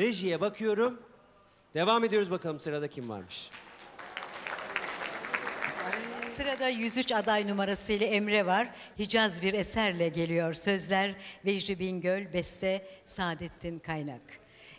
rejiye bakıyorum. Devam ediyoruz bakalım sırada kim varmış. Sırada 103 aday numarasıyla Emre var. Hicaz bir eserle geliyor. Sözler Vecdi Bingöl, beste Saadettin Kaynak.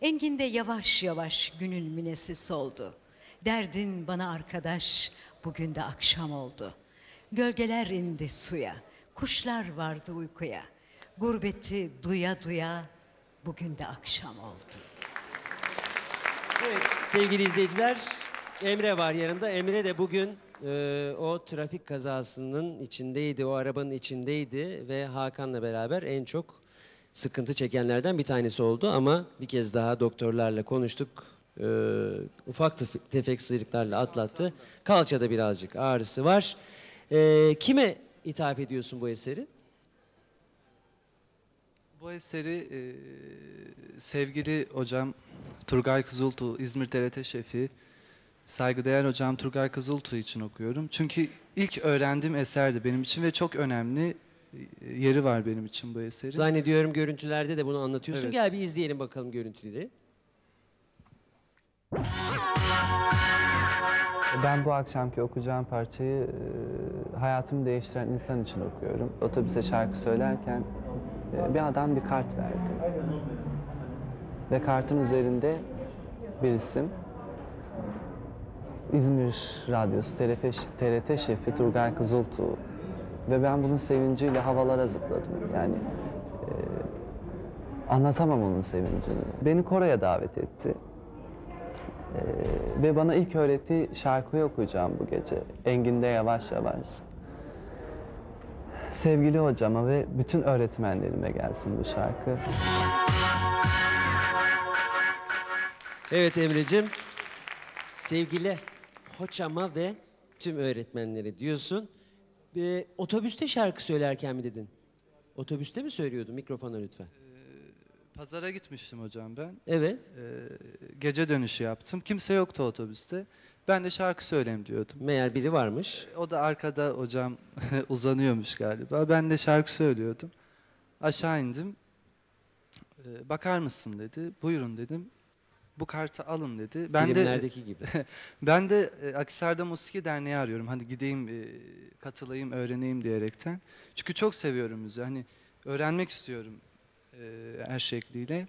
Enginde yavaş yavaş günün minesi soldu. Derdin bana arkadaş, bugün de akşam oldu. Gölgeler indi suya, kuşlar vardı uykuya. Gurbeti duya duya, bugün de akşam oldu. Sevgili izleyiciler Emre var yanımda. Emre de bugün e, o trafik kazasının içindeydi, o arabanın içindeydi ve Hakan'la beraber en çok sıkıntı çekenlerden bir tanesi oldu. Ama bir kez daha doktorlarla konuştuk. E, ufak tef- tefek sıyrıklarla atlattı. Kalçada birazcık ağrısı var. E, kime ithaf ediyorsun bu eseri? Bu eseri e, sevgili hocam Turgay Kızıltuğ, İzmir TRT şefi, saygıdeğer hocam Turgay Kızıltuğ için okuyorum. Çünkü ilk öğrendiğim eserdi benim için ve çok önemli yeri var benim için bu eserin. Zannediyorum görüntülerde de bunu anlatıyorsun. Evet. Gel bir izleyelim bakalım görüntüleri. Ben bu akşamki okuyacağım parçayı hayatımı değiştiren insan için okuyorum. Otobüse şarkı söylerken bir adam bir kart verdi. Ve kartın üzerinde bir isim. İzmir Radyosu TRT, TRT şefi Turgay Kızıltuğ. Ve ben bunun sevinciyle havalara zıpladım. Yani e, anlatamam onun sevincini. Beni Koray'a davet etti. Ee, ve bana ilk öğrettiği şarkıyı okuyacağım bu gece. Engin'de yavaş yavaş. Sevgili hocama ve bütün öğretmenlerime gelsin bu şarkı. Evet Emre'cim. Sevgili hocama ve tüm öğretmenlere diyorsun. Bir, otobüste şarkı söylerken mi dedin? Otobüste mi söylüyordun? Mikrofona lütfen. Pazara gitmiştim hocam ben. Evet. Ee, gece dönüşü yaptım. Kimse yoktu otobüste. Ben de şarkı söyleyeyim diyordum. Meğer biri varmış. O da arkada hocam uzanıyormuş galiba. Ben de şarkı söylüyordum. Aşağı indim. Ee, bakar mısın dedi. Buyurun dedim. Bu kartı alın dedi. Ben de Filmlerdeki gibi. Ben de e, Akhisar'da Musiki Derneği arıyorum. Hani gideyim, e, katılayım, öğreneyim diyerekten. Çünkü çok seviyorum müziği. Hani öğrenmek istiyorum e, her şekliyle.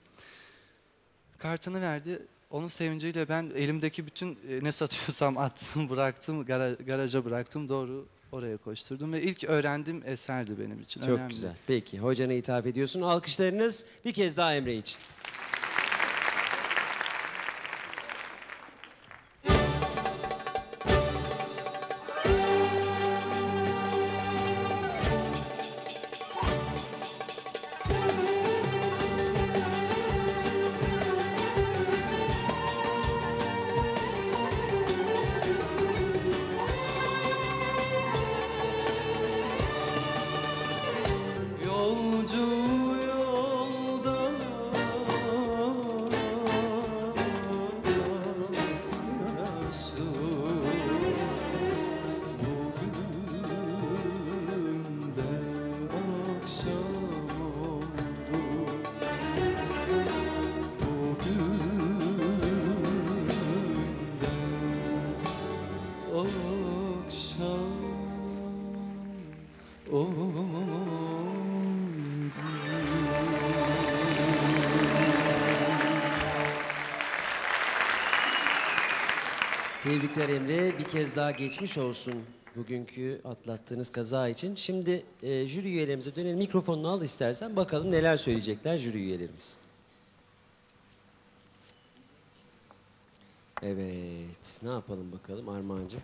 Kartını verdi. Onun sevinciyle ben elimdeki bütün e, ne satıyorsam attım, bıraktım, gara- garaja bıraktım. Doğru oraya koşturdum ve ilk öğrendiğim eserdi benim için. Çok Önemli. güzel. Peki hocana ithaf ediyorsun. Alkışlarınız bir kez daha Emre için. Tebrikler Emre. Bir kez daha geçmiş olsun bugünkü atlattığınız kaza için. Şimdi e, jüri üyelerimize dönelim. Mikrofonunu al istersen. Bakalım neler söyleyecekler jüri üyelerimiz. Evet. Ne yapalım bakalım Armağancığım?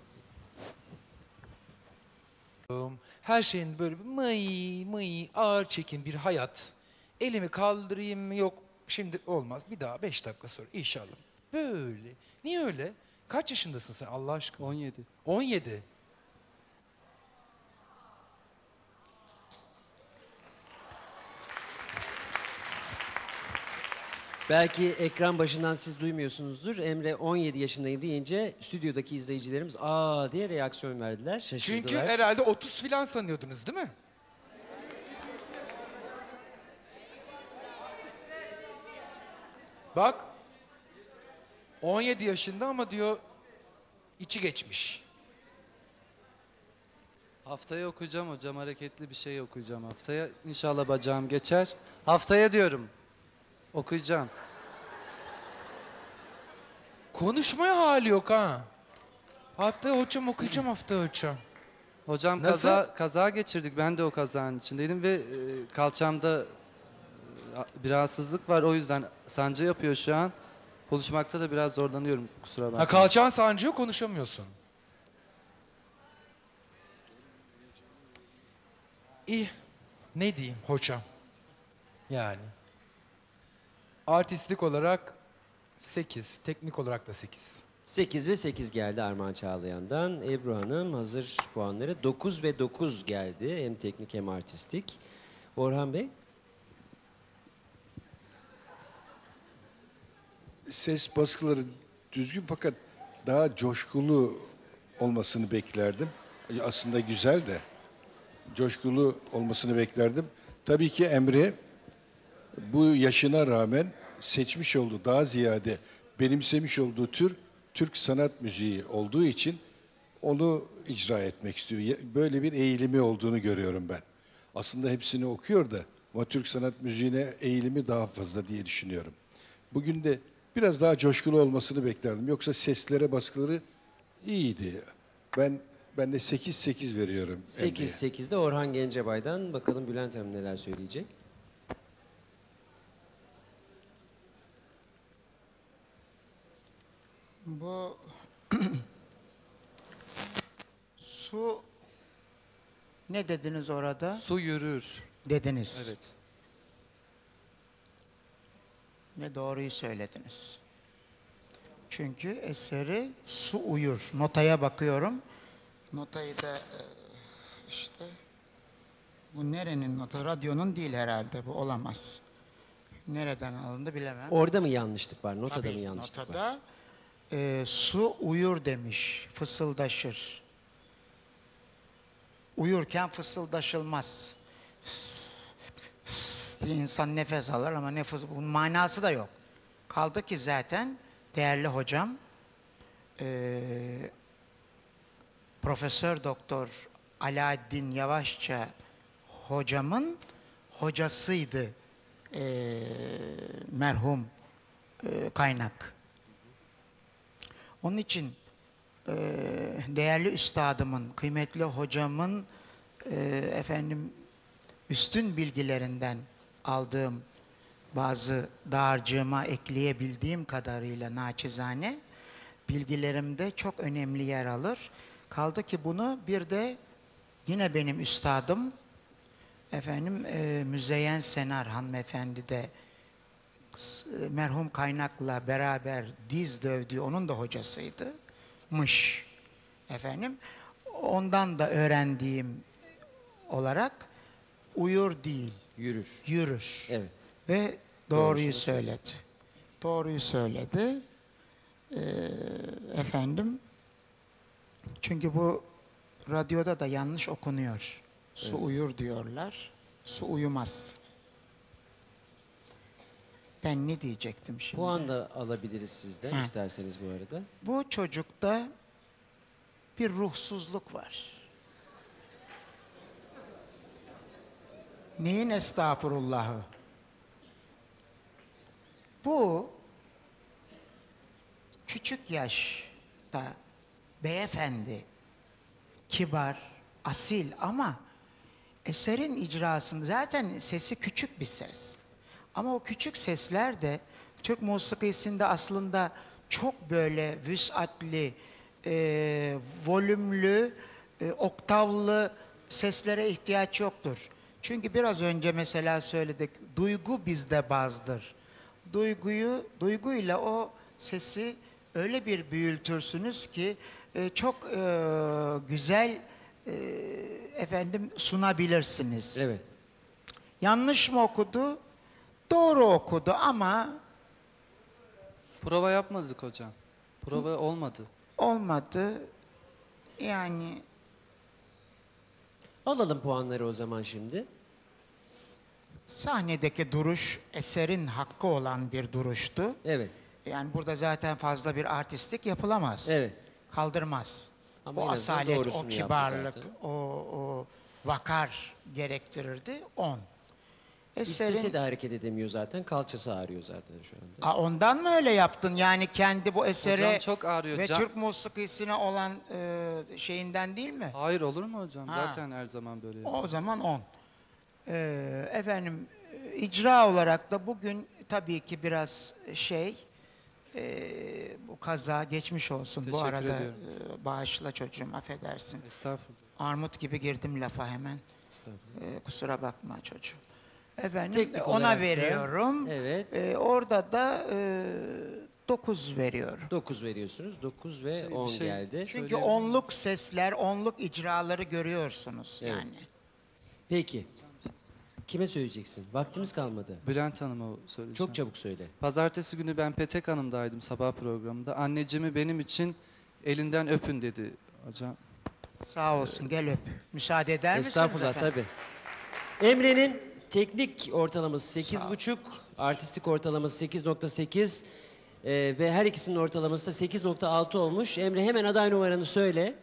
Her şeyin böyle bir mıy mıy ağır çekim bir hayat. Elimi kaldırayım yok şimdi olmaz. Bir daha beş dakika sonra inşallah. Böyle. Niye öyle? Kaç yaşındasın sen Allah aşkına? 17. 17. Belki ekran başından siz duymuyorsunuzdur. Emre 17 yaşındayım deyince stüdyodaki izleyicilerimiz aa diye reaksiyon verdiler. Şaşırdılar. Çünkü herhalde 30 filan sanıyordunuz değil mi? Bak 17 yaşında ama diyor içi geçmiş. Haftaya okuyacağım hocam. Hareketli bir şey okuyacağım haftaya. İnşallah bacağım geçer. Haftaya diyorum. Okuyacağım. Konuşmaya hali yok ha. Haftaya hocam okuyacağım hafta hocam. Hocam Nasıl? kaza kaza geçirdik. Ben de o kazanın içindeydim ve e, kalçamda e, bir rahatsızlık var. O yüzden sancı yapıyor şu an. Konuşmakta da biraz zorlanıyorum. Kusura Ha bakmayın. kalçan sancıyor konuşamıyorsun. İyi. Ne diyeyim hocam? Yani. Artistlik olarak 8, teknik olarak da 8. 8 ve 8 geldi Armağan Çağlayan'dan. Ebru Hanım hazır puanları. 9 ve 9 geldi. Hem teknik hem artistik. Orhan Bey? Ses baskıları düzgün fakat daha coşkulu olmasını beklerdim. Aslında güzel de coşkulu olmasını beklerdim. Tabii ki Emre bu yaşına rağmen seçmiş olduğu daha ziyade benimsemiş olduğu tür Türk sanat müziği olduğu için onu icra etmek istiyor. Böyle bir eğilimi olduğunu görüyorum ben. Aslında hepsini okuyor da ama Türk sanat müziğine eğilimi daha fazla diye düşünüyorum. Bugün de biraz daha coşkulu olmasını beklerdim. Yoksa seslere baskıları iyiydi. Ben ben de 8-8 veriyorum. 8 Emre'ye. 8'de Orhan Gencebay'dan. Bakalım Bülent Hanım neler söyleyecek. Bu su ne dediniz orada? Su yürür. Dediniz. Evet. Ve doğruyu söylediniz. Çünkü eseri su uyur. Notaya bakıyorum. Notayı da e, işte bu nerenin notası? Radyonun değil herhalde bu olamaz. Nereden alındı bilemem. Orada mı yanlışlık var? Notada Tabii, mı yanlışlık var? notada, e, su uyur demiş, fısıldaşır. Uyurken fısıldaşılmaz. Diye insan nefes alır ama nefes bunun manası da yok. Kaldı ki zaten değerli hocam e, Profesör Doktor Alaaddin Yavaşça hocamın hocasıydı e, merhum e, kaynak. Onun için e, değerli üstadımın, kıymetli hocamın e, efendim üstün bilgilerinden aldığım bazı dağarcığıma ekleyebildiğim kadarıyla naçizane bilgilerimde çok önemli yer alır. Kaldı ki bunu bir de yine benim üstadım efendim e, Müzeyyen Senar hanımefendi de e, merhum kaynakla beraber diz dövdüğü onun da hocasıydı. Mış efendim. Ondan da öğrendiğim olarak uyur değil, Yürür. yürür. Evet. Ve doğruyu söyledi. Doğruyu söyledi. Ee, efendim, çünkü bu radyoda da yanlış okunuyor. Su uyur diyorlar. Su uyumaz. Ben ne diyecektim şimdi? Puan da alabiliriz sizden Ha. isterseniz bu arada. Bu çocukta bir ruhsuzluk var. Neyin estağfurullahı? Bu küçük yaşta beyefendi, kibar, asil ama eserin icrasında zaten sesi küçük bir ses. Ama o küçük sesler de Türk musikisinde aslında çok böyle vüsatli, e, volümlü, e, oktavlı seslere ihtiyaç yoktur. Çünkü biraz önce mesela söyledik, duygu bizde bazdır. Duyguyu, duyguyla o sesi öyle bir büyültürsünüz ki e, çok e, güzel e, efendim sunabilirsiniz. Evet. Yanlış mı okudu? Doğru okudu ama Prova yapmadık hocam. Prova olmadı. olmadı. Yani Alalım puanları o zaman şimdi. Sahnedeki duruş eserin hakkı olan bir duruştu. Evet. Yani burada zaten fazla bir artistlik yapılamaz. Evet. Kaldırmaz. Ama o asalet, o kibarlık, o, o vakar gerektirirdi. 10. İstese de hareket edemiyor zaten. Kalçası ağrıyor zaten şu anda. Aa, ondan mı öyle yaptın? Yani kendi bu esere Hocam çok ağrıyor. ve Can- Türk musikisine olan e, şeyinden değil mi? Hayır olur mu hocam? Ha. Zaten her zaman böyle. O zaman 10. Ee, efendim e, icra olarak da bugün tabii ki biraz şey e, bu kaza geçmiş olsun. bu Teşekkür arada ediyorum. e, bağışla çocuğum affedersin. Estağfurullah. Armut gibi girdim lafa hemen. Estağfurullah. E, kusura bakma çocuğum. Efendim Teknik ona olarak da, veriyorum. evet. E, orada da 9 veriyorum. 9 veriyorsunuz. 9 ve Şey, bir 10 şey- geldi. Çünkü Şöyle- onluk sesler, onluk icraları görüyorsunuz Evet. yani. Peki. Kime söyleyeceksin? Vaktimiz kalmadı. Bülent Hanım'a söyleyeceğim. Çok çabuk söyle. Pazartesi günü ben Petek Hanım'daydım sabah programında. Anneciğimi benim için elinden öpün dedi hocam. Sağ olsun gel öp. Müsaade eder misiniz Estağfurullah efendim? tabii. Emre'nin teknik ortalaması 8,5, artistik ortalaması 8.8 e, ve her ikisinin ortalaması da 8.6 olmuş. Emre hemen aday numaranı söyle.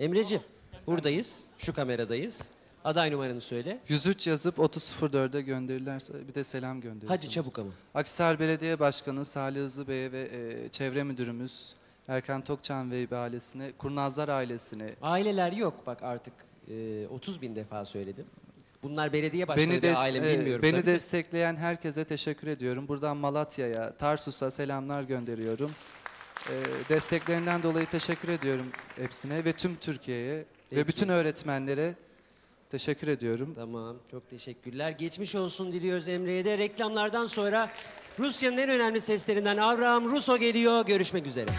Emreciğim buradayız, şu kameradayız. Aday numaranı söyle. 103 yazıp 3004'e gönderirlerse bir de selam gönderin. Hadi çabuk ama. Akhisar Belediye Başkanı Salih Hızlı Bey'e ve e, Çevre Müdürümüz Erkan Tokçan Bey ve ailesine, Kurnazlar ailesine, Aileler yok bak artık e, 30 bin defa söyledim. Bunlar belediye başkanı beni, ve ailem e, bilmiyorum beni tabii de. destekleyen herkese teşekkür ediyorum. Buradan Malatya'ya, Tarsus'a selamlar gönderiyorum. E, desteklerinden dolayı teşekkür ediyorum hepsine ve tüm Türkiye'ye ve bütün öğretmenlere teşekkür ediyorum. Tamam, çok teşekkürler. Geçmiş olsun diliyoruz Emre'ye de. Reklamlardan sonra Rusya'nın en önemli seslerinden Avram Russo geliyor. Görüşmek üzere.